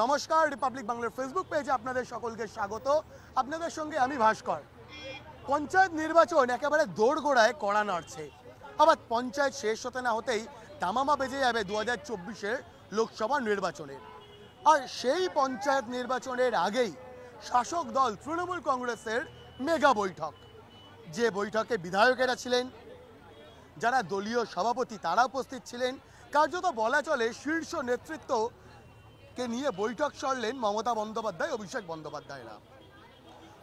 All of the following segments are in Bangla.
নমস্কার রিপাবলিক বাংলার ফেসবুক পেজে আপনাদের সকলকে স্বাগত। আপনাদের সঙ্গে আমি ভাস্কর। পঞ্চায়েত নির্বাচন একেবারে দোরগোড়ায় কড়া নাড়ছে। আবার পঞ্চায়েত শেষ হতে না হতেই তামামা বেজে যাবে দু হাজার চব্বিশের লোকসভা নির্বাচনের আর সেই পঞ্চায়েত নির্বাচনের আগেই শাসক দল তৃণমূল কংগ্রেসের মেগা বৈঠক। যে বৈঠকে বিধায়কেরা ছিলেন, যারা দলীয় সভাপতি তারা উপস্থিত ছিলেন, কার্যত বলা চলে শীর্ষ নেতৃত্বকে নিয়ে বৈঠক সরলেন মমতা বন্দ্যোপাধ্যায়, অভিষেক বন্দ্যোপাধ্যায়রা।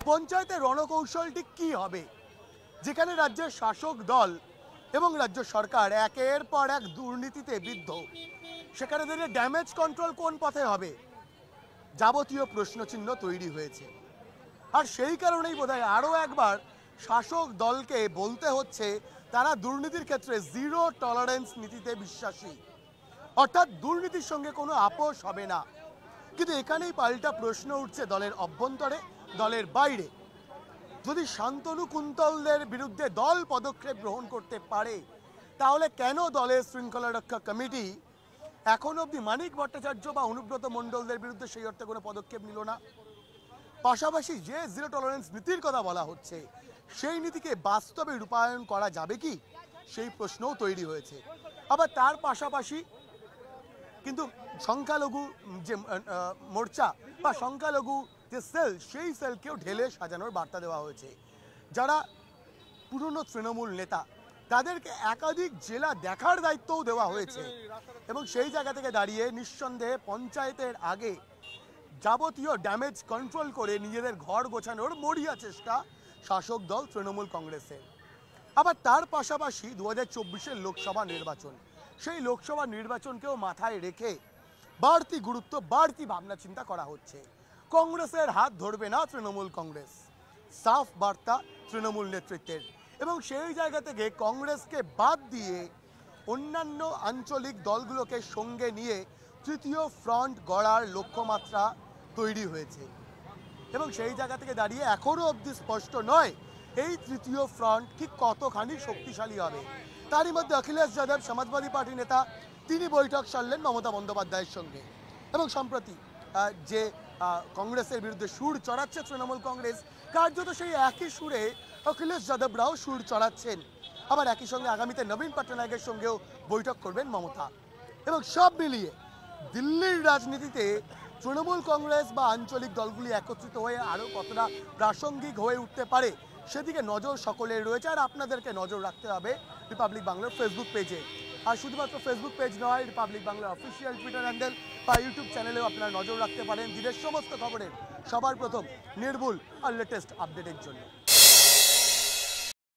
পঞ্চায়েতের রণকৌশলটি কি হবে? যেখানে রাজ্যের শাসক দল এবং রাজ্য সরকার একের পর এক দুর্নীতিতে বিদ্ধ, সেখানে দাঁড়িয়ে ড্যামেজ কন্ট্রোল কোন পথে হবে? যাবতীয় প্রশ্নচিহ্ন তৈরি হয়েছে। আর সেই কারণেই বোধহয় আরও একবার শাসক দলকে বলতে হচ্ছে, তারা দুর্নীতির ক্ষেত্রে জিরো টলারেন্স নীতিতে বিশ্বাসী। অর্থাৎ দুর্নীতির সঙ্গে কোনো আপোষ হবে না। কিন্তু এখানেই পাল্টা প্রশ্ন উঠছে দলের অভ্যন্তরে, দলের বাইরে। যদি শান্তনু কুন্তলদের বিরুদ্ধে দল পদক্ষেপ গ্রহণ করতে পারে, তাহলে কেন দলের শৃঙ্খলা রক্ষা কমিটি এখন অবধি মানিক ভট্টাচার্য বা অনুব্রত মণ্ডলদের বিরুদ্ধে সেই অর্থে কোনো পদক্ষেপ নিল না? পাশাপাশি যে জিরো টলারেন্স নীতির কথা বলা হচ্ছে, সেই নীতিকে বাস্তবে রূপায়ণ করা যাবে কি? সেই প্রশ্নও তৈরি হয়েছে। আবার তার পাশাপাশি কিন্তু সংখ্যালঘু যে মোর্চা বা সংখ্যালঘু যে সেল, সেই সেলকেও ঢেলে সাজানোর বার্তা দেওয়া হয়েছে। যারা পুরনো তৃণমূল নেতা, তাদেরকে একাধিক জেলা দেখার দায়িত্বও দেওয়া হয়েছে। এবং সেই জায়গা থেকে দাঁড়িয়ে নিঃসন্দেহে পঞ্চায়েতের আগে যাবতীয় ড্যামেজ কন্ট্রোল করে নিজেদের ঘর গোছানোর মরিয়া চেষ্টা শাসক দল তৃণমূল কংগ্রেসের। আবার তার পাশাপাশি দু হাজার চব্বিশের লোকসভা নির্বাচন। সেই লোকসভা নির্বাচনকেও মাথায় রেখে বাড়তি গুরুত্ব, বাড়তি ভাবনা চিন্তা করা হচ্ছে। কংগ্রেসের হাত ধরবে না তৃণমূল কংগ্রেস। সাফ বার্তা তৃণমূল নেতৃত্বের। এবং সেই জায়গা থেকে কংগ্রেসকে বাদ দিয়ে অন্যান্য আঞ্চলিক দলগুলোকে সঙ্গে নিয়ে তৃতীয় ফ্রন্ট গড়ার লক্ষ্যমাত্রা তৈরি হয়েছে। এবং সেই জায়গা থেকে দাঁড়িয়ে এখনও অবধি স্পষ্ট নয়, এই তৃতীয় ফ্রন্ট ঠিক কতখানি শক্তিশালী হবে। তারই মধ্যে অখিলেশ যাদব, সমাজবাদী পার্টি নেতা, তিনি বৈঠক সারলেন মমতা বন্দ্যোপাধ্যায়ের সঙ্গে। এবং সম্প্রতি যে কংগ্রেসের বিরুদ্ধে সুর চড়াচ্ছে তৃণমূল কংগ্রেস, কার্যত সেই একই সুরে অখিলেশ যাদবরাও সুর চড়াচ্ছেন। আবার একই সঙ্গে আগামীতে নবীন পট্টনায়কের সঙ্গেও বৈঠক করবেন মমতা। এবং সব মিলিয়ে দিল্লির রাজনীতিতে তৃণমূল কংগ্রেস বা আঞ্চলিক দলগুলি একত্রিত হয়ে আরও কতটা প্রাসঙ্গিক হয়ে উঠতে পারে সেদিকে নজর সকলের রয়েছে, আর আপনাদেরকে নজর রাখতে হবে রিপাবলিক বাংলার ফেসবুক পেজে আর শুধুমাত্র ফেসবুক পেজ নয় রিপাবলিক বাংলার অফিসিয়াল টুইটার হ্যান্ডেল বা ইউটিউব চ্যানেলেও আপনারা নজর রাখতে পারেন। দিনের সমস্ত খবরের সবার প্রথম, নির্ভুল আর লেটেস্ট আপডেটের জন্য।